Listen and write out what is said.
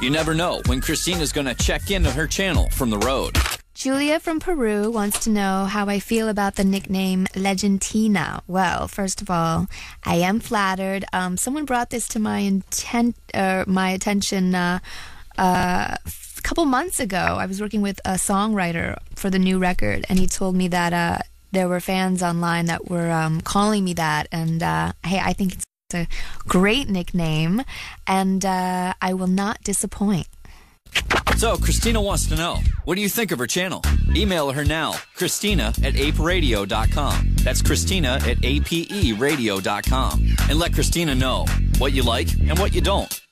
You never know when Christina's going to check in on her channel from the road. Julia from Peru wants to know how I feel about the nickname LegendTina. Well, first of all, I am flattered. Um, someone brought this to my intent, uh, my attention uh, uh, a couple months ago. I was working with a songwriter for the new record, and he told me that uh, there were fans online that were um, calling me that. And uh, hey, I think it's a great nickname, and uh, I will not disappoint. So, Christina wants to know, what do you think of her channel? Email her now, Christina at aperadio.com. That's Christina at aperadio.com. And let Christina know what you like and what you don't.